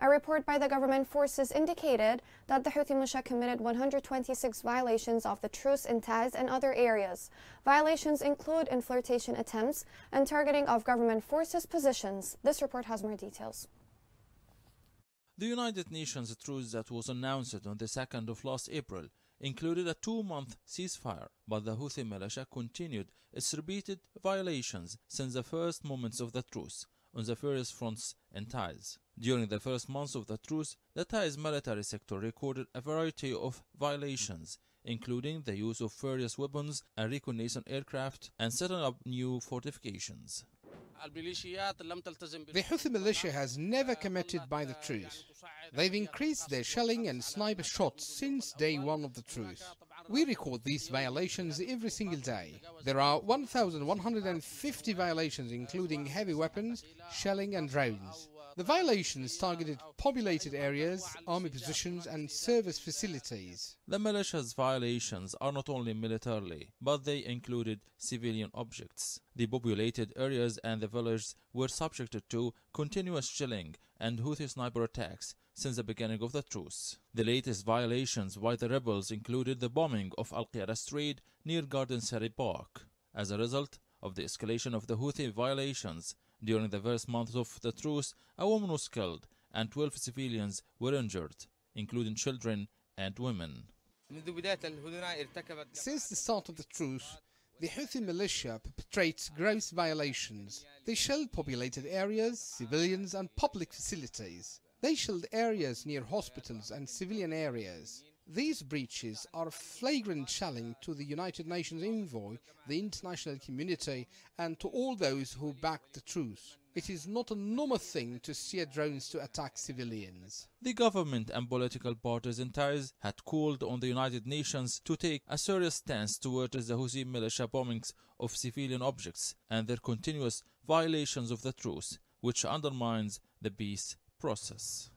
A report by the government forces indicated that the Houthi militia committed 126 violations of the truce in Taiz and other areas. Violations include infiltration attempts and targeting of government forces positions. This report has more details. The United Nations truce that was announced on the 2nd of last April included a two-month ceasefire, but the Houthi militia continued its repeated violations since the first moments of the truce on the various fronts in Taiz. During the first months of the truce, the Taiz military sector recorded a variety of violations, including the use of various weapons and reconnaissance aircraft and setting up new fortifications. The Houthi militia has never committed by the truce. They've increased their shelling and sniper shots since day one of the truce. We record these violations every single day. There are 1,150 violations including heavy weapons, shelling and drones. The violations targeted populated areas, army positions and service facilities. The militia's violations are not only militarily, but they included civilian objects. The populated areas and the villages were subjected to continuous shelling and Houthi sniper attacks since the beginning of the truce. The latest violations by the rebels included the bombing of Al-Qiyada Strait near Garden City Park. As a result of the escalation of the Houthi violations, during the first month of the truce, a woman was killed and 12 civilians were injured, including children and women. Since the start of the truce, the Houthi militia perpetrates gross violations. They shell populated areas, civilians and public facilities. They shelled areas near hospitals and civilian areas. These breaches are a flagrant challenge to the United Nations envoy, the international community, and to all those who backed the truce. It is not a normal thing to steer drones to attack civilians. The government and political parties in Taiz had called on the United Nations to take a serious stance towards the Houthi militia bombings of civilian objects and their continuous violations of the truce, which undermines the peace process.